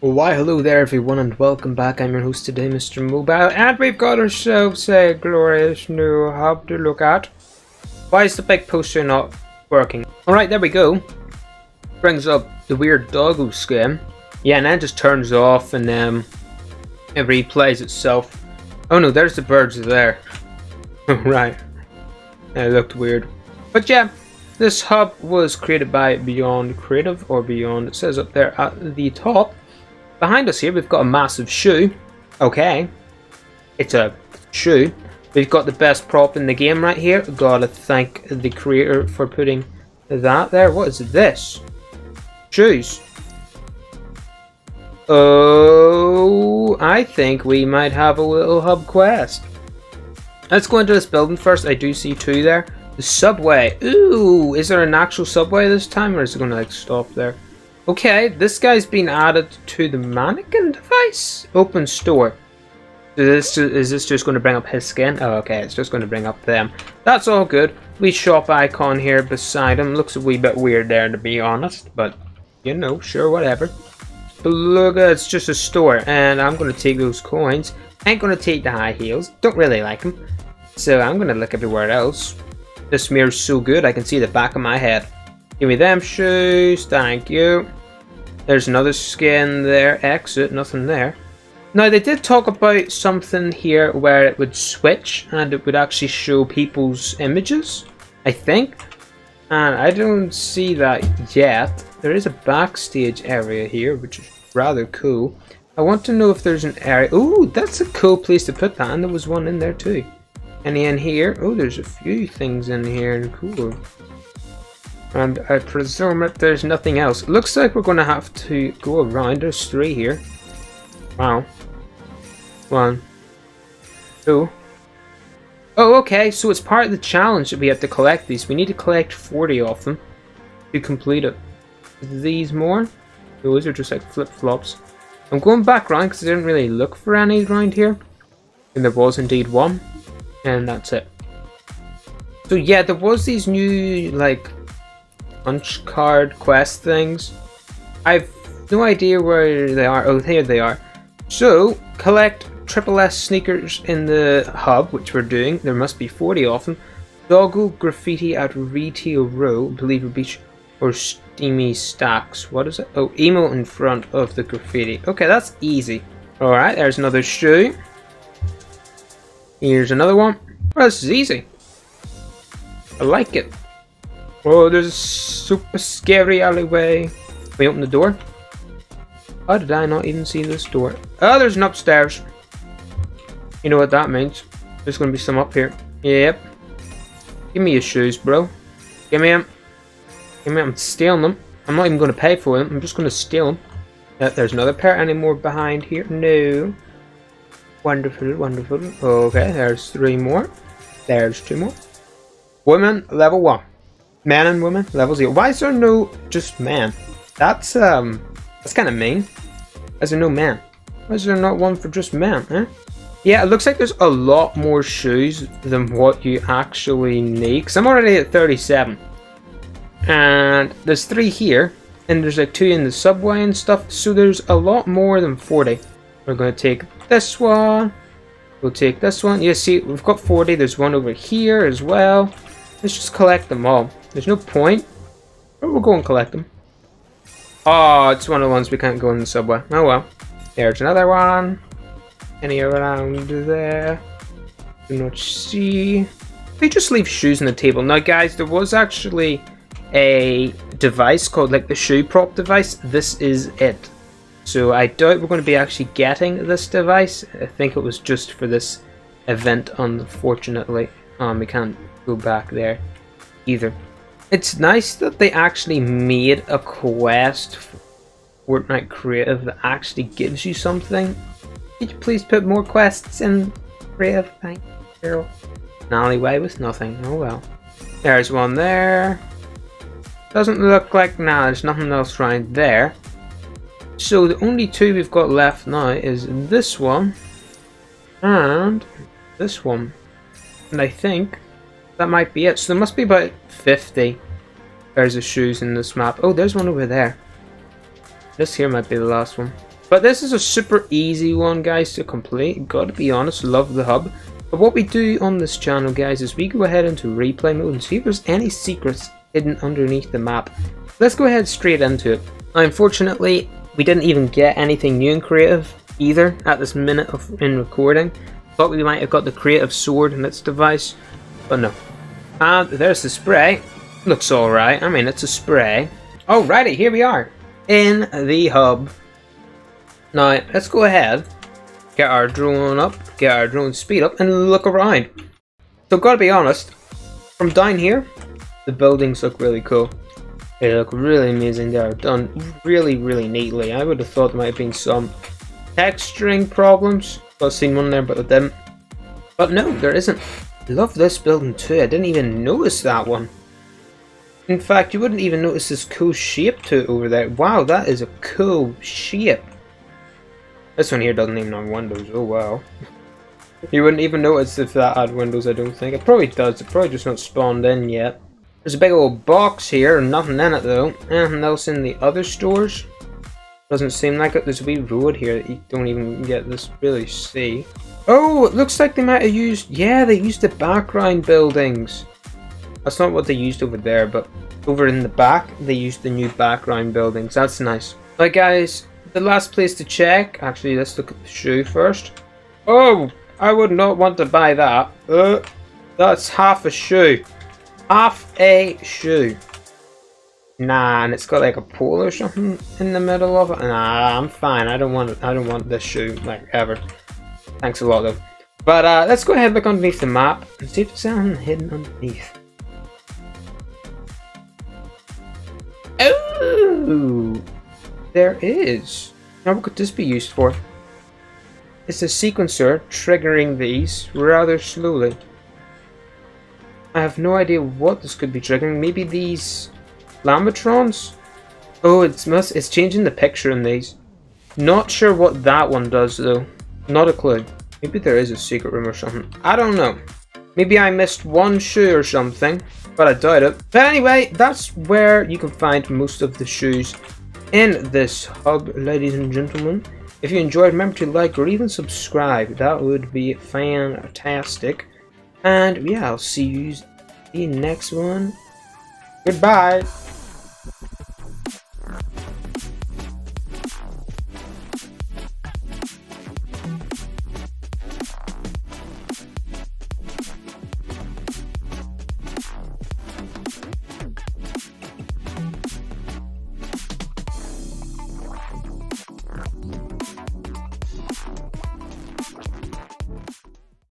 Why hello there everyone and welcome back, I'm your host today Mr. Mobile and we've got ourselves a glorious new hub to look at. Why is the big poster not working? Alright there we go. Brings up the weird doggo skin. Yeah and then just turns off and um, it replays itself. Oh no there's the birds there. right. It looked weird. But yeah, this hub was created by Beyond Creative or Beyond it says up there at the top. Behind us here, we've got a massive shoe. Okay. It's a shoe. We've got the best prop in the game right here. Gotta thank the creator for putting that there. What is this? Shoes. Oh, I think we might have a little hub quest. Let's go into this building first. I do see two there. The subway. Ooh, is there an actual subway this time or is it going to like stop there? Okay, this guy's been added to the mannequin device. Open store. Is this, is this just going to bring up his skin? Oh, okay, it's just going to bring up them. That's all good. We shop icon here beside him. Looks a wee bit weird there, to be honest. But, you know, sure, whatever. But look, it's just a store. And I'm going to take those coins. Ain't going to take the high heels. Don't really like them. So I'm going to look everywhere else. This mirror's so good, I can see the back of my head. Give me them shoes. Thank you. There's another skin there. Exit. Nothing there. Now, they did talk about something here where it would switch and it would actually show people's images, I think. And I don't see that yet. There is a backstage area here, which is rather cool. I want to know if there's an area. Ooh, that's a cool place to put that. And there was one in there too. Any in here? Oh, there's a few things in here. Cool. And I presume that there's nothing else. Looks like we're going to have to go around. There's three here. Wow. One. Two. Oh, okay. So it's part of the challenge that we have to collect these. We need to collect 40 of them to complete it. These more? Those are just like flip-flops. I'm going back around because I didn't really look for any around here. And there was indeed one. And that's it. So yeah, there was these new, like, punch card quest things. I've no idea where they are. Oh, here they are. So, collect Triple S sneakers in the hub, which we're doing. There must be 40 of them. Doggo graffiti at Retail Row, Believer Beach, or Steamy Stacks. What is it? Oh, emo in front of the graffiti. Okay, that's easy. Alright, there's another shoe. Here's another one. Oh, this is easy. I like it. Oh, there's a super scary alleyway. We open the door. How did I not even see this door? Oh, there's an upstairs. You know what that means. There's going to be some up here. Yep. Give me your shoes, bro. Give me them. Give me them. I'm stealing them. I'm not even going to pay for them. I'm just going to steal them. There's another pair. Any more behind here? No. Wonderful, wonderful. Okay, there's three more. There's two more. Women, level one. Man and women, level zero. Why is there no just man? That's um that's kinda mean. Why is there no man? Why is there not one for just men, eh? Yeah, it looks like there's a lot more shoes than what you actually need. Cause I'm already at 37. And there's three here. And there's like two in the subway and stuff. So there's a lot more than 40. We're gonna take this one. We'll take this one. You see, we've got 40. There's one over here as well. Let's just collect them all. There's no point. But we'll go and collect them. Oh, it's one of the ones we can't go in the subway. Oh well. There's another one. Any around there? Do not see. They just leave shoes on the table. Now guys, there was actually a device called like the shoe prop device. This is it. So I doubt we're going to be actually getting this device. I think it was just for this event, unfortunately. Um, we can't go back there either. It's nice that they actually made a quest for Fortnite Creative that actually gives you something. Could you please put more quests in Creative? Thank you. An alleyway with nothing. Oh well. There's one there. Doesn't look like now. Nah, there's nothing else right there. So the only two we've got left now is this one and this one. And I think that might be it. So there must be about 50 pairs of shoes in this map. Oh, there's one over there. This here might be the last one. But this is a super easy one, guys, to complete. Gotta be honest, love the hub. But what we do on this channel, guys, is we go ahead into replay mode and see if there's any secrets hidden underneath the map. Let's go ahead straight into it. Now, unfortunately, we didn't even get anything new and creative either at this minute of in recording. Thought we might have got the creative sword and its device, but no. And there's the spray. Looks alright. I mean, it's a spray. Oh, Alrighty, here we are in the hub. Now, let's go ahead, get our drone up, get our drone speed up, and look around. So, gotta be honest, from down here, the buildings look really cool. They look really amazing. They are done really, really neatly. I would have thought there might have been some texturing problems. I've seen one there, but I didn't. But no, there isn't. Love this building too. I didn't even notice that one. In fact, you wouldn't even notice this cool shape to it over there. Wow, that is a cool shape. This one here doesn't even have windows. Oh wow. you wouldn't even notice if that had windows, I don't think. It probably does. It probably just not spawned in yet. There's a big old box here, nothing in it though. Anything else in the other stores? Doesn't seem like it. There's a wee road here that you don't even get this really see. Oh, it looks like they might have used... Yeah, they used the background buildings. That's not what they used over there, but over in the back, they used the new background buildings. That's nice. Right, guys, the last place to check. Actually, let's look at the shoe first. Oh, I would not want to buy that. Uh, that's half a shoe. Half a shoe. Nah, and it's got like a pole or something in the middle of it. Nah, I'm fine. I don't want. I don't want this shoe like ever. Thanks a lot though. But uh, let's go ahead and look underneath the map and see if there's something hidden underneath. Oh, there is. Now what could this be used for? It's a sequencer triggering these rather slowly. I have no idea what this could be triggering. Maybe these Lambatrons? Oh, it's must it's changing the picture in these. Not sure what that one does though. Not a clue. Maybe there is a secret room or something. I don't know. Maybe I missed one shoe or something, but I doubt it. But anyway, that's where you can find most of the shoes in this hub, ladies and gentlemen. If you enjoyed, remember to like or even subscribe. That would be fantastic. And yeah, I'll see you in the next one. Goodbye.